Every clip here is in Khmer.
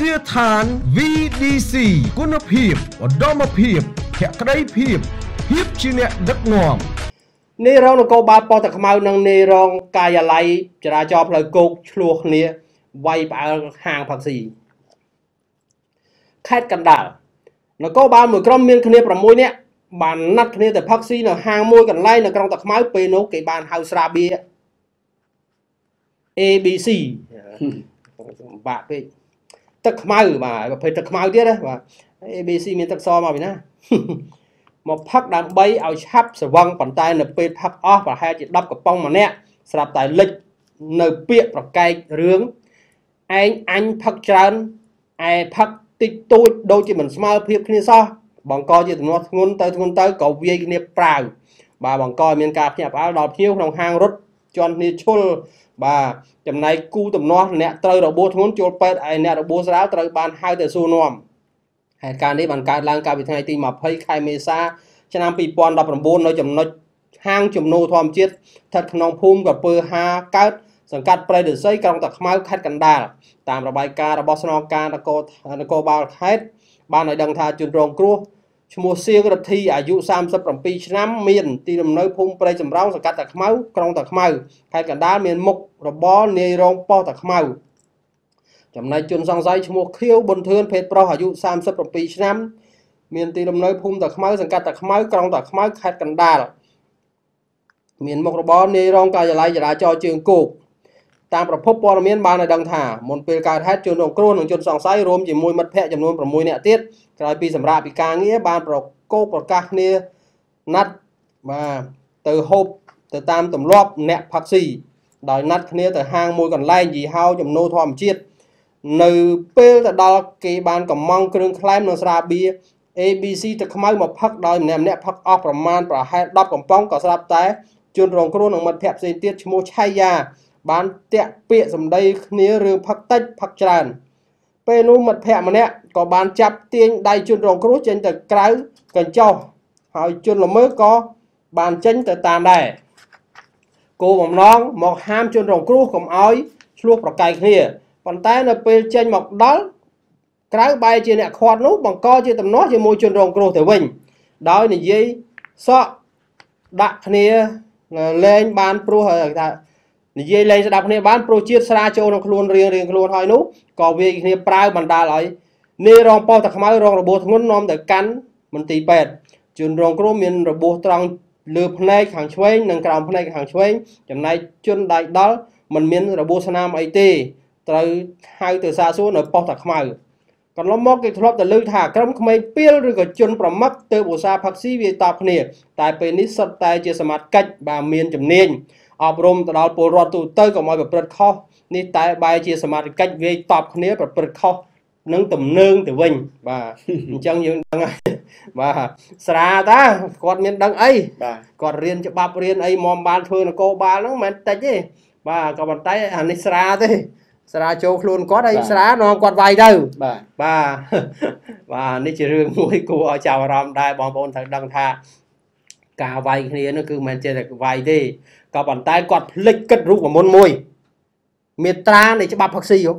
ជាឋាន VDC គុណភាពឧត្តមភាពភក្តីភាពភាពជាអ្នកដឹកនាំនាយរងនគរបាលប៉ុស្តិ៍តាខ្មៅនិងនាយរងកាយាល័យចរាចរណ៍ផ្លូវគោកឆ្លោះគ្នាវាយផ្អើលហាងផឹកស៊ីខេត្តកណ្ដាលនគរបាលមួយក្រុមមានគ្នា6នាក់បានណាត់គ្នាទៅផឹកស៊ីនៅហាងមួយកន្លែងនៅក្រុងតាខ្មៅពេលនោះគេបានហៅស្រាបៀ ABC បាក់ពេក ទឹកខ្មៅបាទប្រភេទទឹកខ្មៅទៀតណាបាទ ABC មានទឹកសមកពីណាមកផឹកដើម្បីឲ្យឆាប់ស្រវឹងប៉ុន្តែនៅពេលផឹកអស់ប្រហែលជា10កំប៉ុងម្នាក់ស្រាប់តែលិចនៅពាក្យប្រកែករឿងឯងអញផឹកច្រើនឯផឹកតិចតួចដូចជាមិនស្មើភាពគ្នាសោះបង្កជាទំនាស់ធ្ងន់ទៅធ្ងន់ទៅក៏វាយគ្នាប្រាវបាទបង្កឲ្យមានការភ្ញាក់ផ្អើលដល់ភ្ញៀវក្នុងហាងរត់ ជន់គ្នាឈុលបាទចំណែកគូទំនាស់អ្នកត្រូវរបួសធ្ងន់ចូលពេទ្យឯអ្នករបួសស្រាលត្រូវបានហៅទៅសួរនាំហេតុការណ៍នេះបានកើតឡើងកាលពីថ្ងៃទី20ខែមេសាឆ្នាំ2019នៅចំណុចហាងជំនួធម្មជាតិស្ថិតក្នុងភូមិកពើហាកើតសង្កាត់ព្រៃឫស្សីក្រុងតាខ្មៅខេត្តកណ្ដាលតាមរបាយការណ៍របស់ស្នងការនគរនគរបាលខេត្តបានឲ្យដឹងថាជនរងគ្រោះ ឈ្មោះសៀងរដ្ឋីអាយុ37ឆ្នាំមានទីលំនៅភូមិព្រៃចម្រោងសង្កាត់តាខ្មៅក្រុងតាខ្មៅខេត្តកណ្ដាលមានមុខរបរនាយរងប៉ុស្តិ៍តាខ្មៅចំណែកជនសង្ស័យឈ្មោះខៀវប៊ុនធឿនភេទប្រុសអាយុ37ឆ្នាំមានទីលំនៅភូមិតាខ្មៅសង្កាត់តាខ្មៅក្រុងតាខ្មៅខេត្តកណ្ដាលមានមុខរបរនាយរងការិយាល័យចរាចរណ៍ជើងគោក តាមប្រភពព័ត៌មានបានឲ្យដឹងថាមុនពេលកើតហេតុជនរងគ្រោះនិងជនសង្ស័យរួមជាមួយមិត្តភ័ក្តិចំនួន6នាក់ទៀតក្រោយពីសម្រាប់ពីការងារបានប្រកោកប្រកាសគ្នាណាត់បាទទៅហូបទៅតាមទម្លាប់អ្នកផាក់ស៊ីដោយណាត់គ្នាទៅហាងមួយកន្លែងយីហោចំណូលធម្មជាតិនៅពេលទៅដល់គេបានកំងគ្រឿងក្លែមនិងស្រាបៀរ ABC ទឹកខ្មៅមកផឹកដោយម្នាក់ម្នាក់ផឹកអស់ប្រមាណប្រហែល10កំប៉ុងក៏ស្រាប់តែជនរងគ្រោះនិងមិត្តភ័ក្តិផ្សេងទៀតឈ្មោះឆៃយ៉ា បានតាក់ពាក្យសម្ដីគ្នារឿងផឹកតិចផឹកច្រើន ពេលនោះមិត្តភ័ក្តិម្នាក់ក៏បានចាប់ទាញដៃជនរងគ្រោះចេញទៅក្រៅកញ្ចោះហើយជនល្មើសក៏បានចេញទៅតាមដែរគោបំណងមកហាមជនរងគ្រោះកុំឲ្យឆ្លោះប្រកែកគ្នាប៉ុន្តែនៅពេលចេញមកដល់ក្រៅបែរជាអ្នកខាត់នោះបង្កជាទំនាស់ជាមួយជនរងគ្រោះទៅវិញដោយនិយាយសក់ដាក់គ្នាលែងបានព្រោះថា និយាយលេងស្ដាប់គ្នាបានព្រោះជាតិស្រាចូលក្នុងខ្លួនរៀងរៀងខ្លួនហើយនោះក៏វាយគ្នាប្រើបណ្ដាលឲ្យនាយរងប៉ុស្តិ៍តាខ្មៅរងរបួសធ្ងន់នាំទៅកាន់មន្ទីរពេទ្យជនរងគ្រោះមានរបួសត្រង់លើភ្នែកខាងឆ្វេងនិងក្រោមភ្នែកខាងឆ្វេងចំណែកជនដៃដល់មិនមានរបួសស្នាមអីទេត្រូវហៅទៅសាកសួរនៅប៉ុស្តិ៍តាខ្មៅកន្លងមកគេធ្លាប់តែលើថាក្រុមក្មេងពីលឬក៏ជនប្រមឹកទៅឧស្សាហ៍ផឹកស៊ីវាតបគ្នាតែពេលនេះសុទ្ធតែជាសមត្ថកិច្ចបាទមានជំនាញ អប់រំទៅដល់ពលរដ្ឋទូទៅកុំឲ្យប្រព្រឹត្តខុសនេះតែបែរជាសមាជិកវាយតបគ្នាប្រព្រឹត្តខុសនឹងទំនើងទៅវិញបាទអញ្ចឹងយើងដឹងហើយបាទស្រាតាគាត់មានដឹងអីបាទគាត់រៀនច្បាប់រៀនអីមុំបានធ្វើនគរបាលហ្នឹងមិនតិចទេបាទក៏ប៉ុន្តែអានេះស្រាទេ ស្រាចូលខ្លួនគាត់ហើយស្រានាំគាត់វាយទៅបាទបាទបាទនេះជារឿងមួយគួរឲ្យចាប់អារម្មណ៍ដែរបងប្អូនត្រូវដឹងថា ការវាយគ្នានោះគឺមិនមែនចេះតែវាយទេក៏ប៉ុន្តែគាត់ភ្លេចគិតរូបមន្តមួយមេត្រានៃច្បាប់ផឹកស៊ីហ៎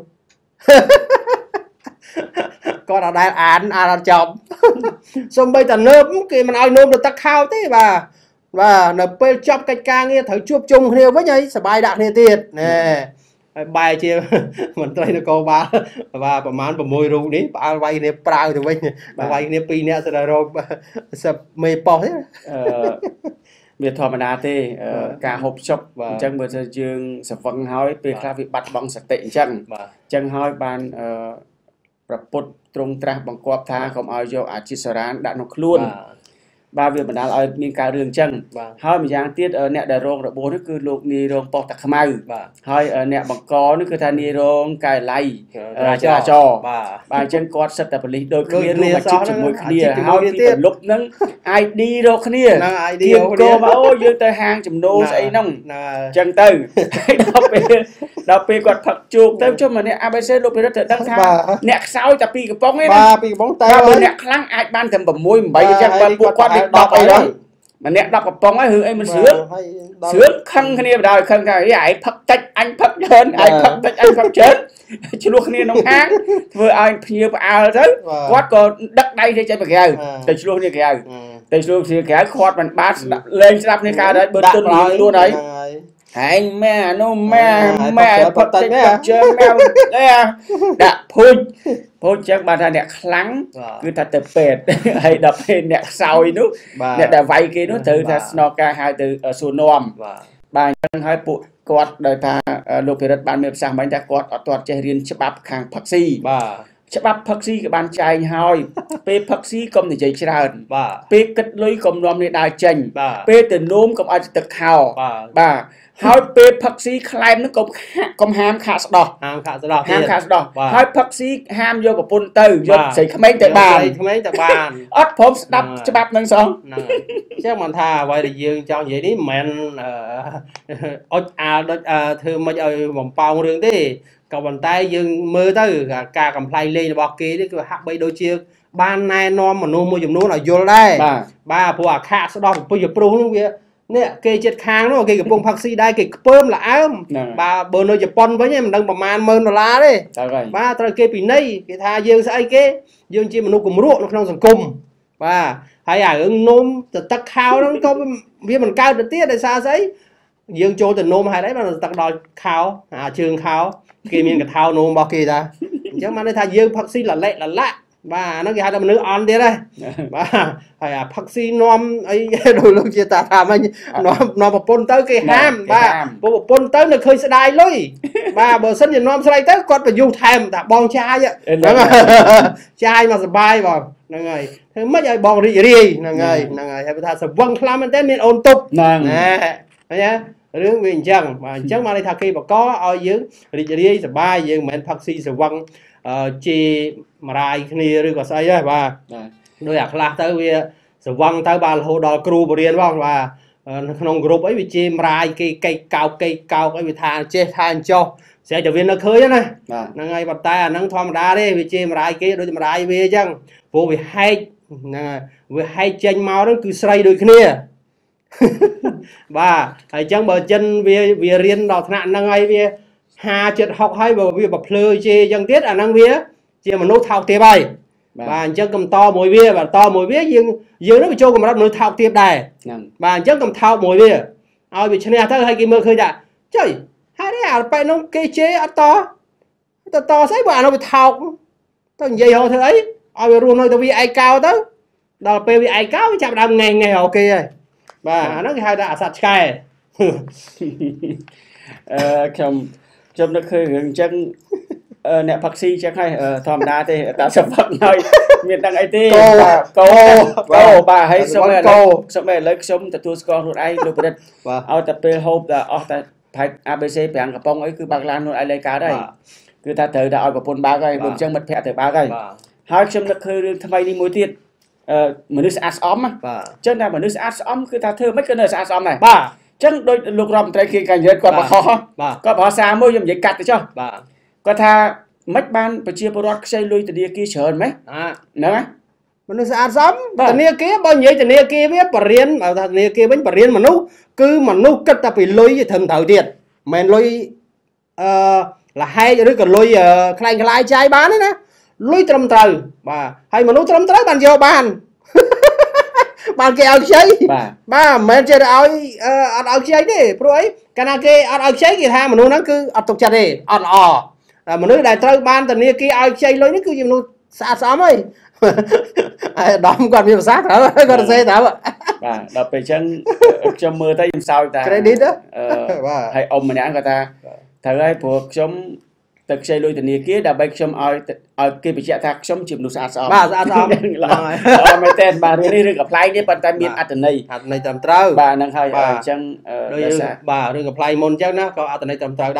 គាត់អត់ដែលអានអានអត់ចប់សំបីតានើបគេមិនឲ្យនោមទៅទឹកខោទេបាទបាទនៅពេលចប់កិច្ចការងារត្រូវជួបជុំគ្នាវិញហើយសบายដាក់គ្នាទៀតណែ ហើយបែរជាមន្ត្រីនគរបាលបាទប្រហែល6រូបនេះផ្អើលវាយគ្នាប្រាវទៅវិញវាយគ្នា2នាក់សិតរោគសិបមេប៉ោះទេអឺវាធម្មតាទេការហូបចុកអញ្ចឹងបើថាយើងសង្វឹងហើយពេលខ្លះវាបាត់បង់សតិអញ្ចឹងអញ្ចឹងហើយបានប្រពុតទ្រង់ត្រាស់បង្គាប់ថាកុំឲ្យយកអាជីសរានដាក់ក្នុងខ្លួនបាទ វាបណ្ដាលឲ្យមានការរឿងចឹងហើយម្យ៉ាងទៀតអ្នកដែលរងរបួសនេះគឺលោកនាយរងប៉ុស្តិ៍តាខ្មៅហើយអ្នកបង្កនេះគឺថានាយរងកែឡៃចរាចរបាទបាទអញ្ចឹងគាត់សិតតែបលិសដូចគ្នារួមអាជីពជាមួយគ្នាហើយពីប្រលប់ហ្នឹង ID រកគ្នាហ្នឹង ID រកគ្នាមកអូយើងទៅហាងចំណូលស្អីហ្នឹងអញ្ចឹងទៅដល់ពេលដល់ពេលគាត់ផឹកជោគទៅចុះម្នាក់ ABC លោកពិរិទ្ធទៅដឹងថាអ្នកខ្សោយតែពីកំប៉ុងទេណាបាទពីកំប៉ុងតែបើអ្នកខ្លាំងអាចបានតែ6 8អញ្ចឹងបើពួកគាត់10អីហ្នឹងម្នាក់10កំប៉ុងហើយរឿងអីមិនស្រឿនស្រឿនខឹងគ្នាបណ្ដោយខឹងថាឯងផឹកតិចអញផឹកច្រើនឯងផឹកតិចអញផឹកច្រើនឆ្លោះគ្នាក្នុងហាងធ្វើឲ្យភ្ញៀវផ្អើលទៅគាត់ក៏ដឹកដៃទៅចេញពីក្រៅទៅឆ្លោះគ្នាក្រៅទៅឆ្លោះគ្នាក្រៅគាត់មិនបានស្ដាប់លេងស្ដាប់គ្នាកើតហើយបើទុនខ្លួនហើយ ហែងម៉ែអានោះម៉ែម៉ែផឹកតិចផឹកជើងម៉ែដាក់ភូចភូចចឹងបានថាអ្នកខ្លាំងគឺថាទៅពេទ្យហើយដល់ពេលអ្នកខ្សោយនោះអ្នកដែលវាយគេនោះត្រូវថាស្នងការហៅទៅសួរនាំបាទអញ្ចឹងហើយពួកគាត់ដោយថាលោកភិរិទ្ធបានមានប្រសាសន៍មិញថាគាត់អត់ទាន់ចេះរៀនច្បាប់ខាងផឹកស៊ីបាទ ច្បាប់ផឹកស៊ីក៏បានចែងហើយពេលផឹកស៊ីកុំនិយាយច្រើនបាទពេលគិតលុយកុំនាំនេះដើរចេញពេលទៅនោមកុំឲ្យទឹកខោបាទហើយពេលផឹកស៊ីខ្លែមនឹងកុំកុំហាមខាក់ស្ដោះហាមខាក់ស្ដោះហាមខាក់ស្ដោះហើយផឹកស៊ីហាមយកប្រពន្ធទៅយកស្រីក្មេងទៅបានស្រីក្មេងទៅបានអត់ព្រមស្ដាប់ច្បាប់នឹងសោះហ្នឹងអញ្ចឹងមិនថាអ្វីដែលយើងចង់និយាយនេះមិនមែនអុចអាលដូចធ្វើមិនឲ្យបំប៉ោងរឿងទេ ក៏ប៉ុន្តែយើងមើលទៅការកំ pl ៃលេងរបស់គេនេះគឺហាក់បីដូចជា បានណែនាំមនុស្សមួយចំនួនឲ្យយល់ដែរបាទព្រោះអាខាក់ស្ដោះពុយប្រុសនោះវានេះគេចិត្តខាងនោះគេកំពុងផឹកស៊ីដែរគេខ្ពើមល្អើមបាទបើនៅជប៉ុនវិញមិនដឹងប្រមាណ10000ដុល្លារទេបាទត្រូវគេពិន័យគេថាយើងស្អីគេយើងជាមនុស្សគំរក់នៅក្នុងសង្គមបាទហើយអារឿងនំទៅទឹកខោហ្នឹងក៏វាមិនកើតទៅទៀតដោយសារស្អីយើងចូលទៅនំហេតុអីបានទឹកដល់ខោអាជើងខោ គេមានកថានំរបស់គេតាអញ្ចឹងបានន័យថាយើងផឹកស៊ីលលែកលលាក់បាទហ្នឹងគេហៅថាមនុស្សអន់ទៀតហើយបាទហើយអាផឹកស៊ីនំអីដូចលោកជាតាថាមិញនំនំប្រពន្ធទៅគេហាមបាទព្រោះប្រពន្ធទៅនៅឃើញស្ដាយលុយបាទបើសិនជានំស្រីទៅគាត់បញ្យុះថែមថាបងចាយហ្នឹងចាយមកសុបាយបងហ្នឹងហើយធ្វើម៉េចឲ្យបងរីករាយហ្នឹងហើយហ្នឹងហើយហើយថាសវឹងខ្លាំងមែនតើមានអូនតុបហ្នឹងណាឃើញទេ រឿងវាអញ្ចឹងបាទអញ្ចឹងបានន័យថាគេបកឲ្យយើងរីករាយសប្បាយយើងមិនមែនផឹកស៊ីសវឹងជាមរាយគ្នាឬក៏ស្អីហ្នឹងបាទដោយអាខ្លះទៅវាស្វឹងទៅបាទរហូតដល់គ្រូបរៀនផងបាទក្នុងក្រុមអីវាជាមរាយគេកេកកោកកេកកោកអីវាថាចេះថាចោះស្រាប់តែវានៅឃើញណាហ្នឹងហើយប៉ុន្តែអាហ្នឹងធម្មតាទេវាជាមរាយគេដូចមរាយវាអញ្ចឹងព្រោះវាហែកហ្នឹងហើយវាហែកចេញមកហ្នឹងគឺស្រីដូចគ្នា បាទហើយអញ្ចឹងបើចិនវាវារៀនដល់ថ្នាក់ហ្នឹងហើយវា50ចិត្ត60ហើយបើវាបភ្លើជេអញ្ចឹងទៀតអាហ្នឹងវា ជាមនុស្សថោកទាបហើយបាទអញ្ចឹងកំតមួយវាបាទតមួយវាយើងយើងនឹងចូលកម្រិតមនុស្សថោកទាបដែរហ្នឹងបាទអញ្ចឹងកំថោកមួយវាឲ្យវាឈ្នះទៅហើយគេមើលឃើញថាចុយហើយនេះអាប៉ែនោះគេជេអត់តតតស្អីបើអានោះវាថោកទៅនិយាយហៅធ្វើអីឲ្យវារស់នៅទៅវាឯកោទៅដល់ពេលវាឯកោវាចាប់ដើមងេងងេះអូគេហើយ បាទអានោះគេហៅថាអាសត្វឆ្កែអឺខ្ញុំខ្ញុំនឹកឃើញរឿងអញ្ចឹងអ្នកផឹកស៊ីចឹងហើយធម្មតាទេតែសផឹកហើយមានដឹងអីទេកោកោកោបាទហើយសុំឥឡូវសុំឥឡូវខ្ញុំទទួលស្គាល់ខ្លួនឯងលោកប្រិទ្ធឲ្យតែពេលហូបតែអស់តែផែក ABC 5កំប៉ុងអីគឺបើកឡានខ្លួនឯងលេងកើតហើយគឺថាត្រូវតែឲ្យប្រពន្ធបើកហើយមិនអញ្ចឹងមិត្តភ័ក្តិត្រូវបើកហើយហើយខ្ញុំនឹកឃើញរឿងថ្មីនេះមួយទៀតអឺ មនុស្សស្អាតស្អំបាទអញ្ចឹងតែមនុស្សស្អាតស្អំគឺថាធ្វើមិនក៏នៅស្អាតស្អំដែរបាទចឹងដូចលោករដ្ឋមន្ត្រីគៀកញ្ញរិទ្ធគាត់បខគាត់បខសារមួយខ្ញុំនិយាយកាត់ទៅចុះបាទគាត់ថាមិនបានប្រជាពលរដ្ឋខ្ចីលុយធនាគារច្រើនម៉េះហ្នឹងហើយមនុស្សស្អាតសមធនាគារបើនិយាយធនាគារវាបរៀនបើថាធនាគារវិញបរៀនមនុស្សគឺមនុស្សគិតតែពីលុយត្រឹមត្រូវទៀតមិនមែនលុយអឺលហែកឬក៏លុយខ្លែងខ្លាយចាយបានទេណា លុយត្រឹមត្រូវបាទហើយមនុស្សត្រឹមត្រូវបានយកបានបានគេឲ្យខ្ចីបាទបាទមិនមែនចេះតែឲ្យអត់ឲ្យខ្ចីទេព្រោះអីកាលណាគេអត់ឲ្យខ្ចីគេថាមនុស្សហ្នឹងគឺអត់ទុកចិត្តទេអត់ល្អមនុស្សដែលត្រូវបានធនាគារឲ្យខ្ចីលុយនេះគឺជាមនុស្សស្អាតស្អំហើយអាដាមគាត់មានប្រសាសន៍ត្រូវគាត់សេទៅបាទដល់ពេលអញ្ចឹងខ្ញុំមើលទៅខ្ញុំសោយតា credit បាទហើយអ៊ំម្នាក់គាត់ថាត្រូវហើយព្រោះខ្ញុំ ទៅខ្ចីលុយធនាគារដើម្បីខ្ញុំឲ្យឲ្យគេបញ្ជាក់ថាខ្ញុំជាមនុស្សស្អាតស្អំបាទស្អាតស្អំល្អមែនតើបាទរឿងនេះរឿងកំ pl ៃនេះប៉ុន្តែមានអត្តន័យអត្តន័យត្រឹមត្រូវបាទហ្នឹងហើយអញ្ចឹងដូចបាទរឿងកំ pl ៃមុនអញ្ចឹងណាក៏អត្តន័យត្រឹមត្រូវដែរ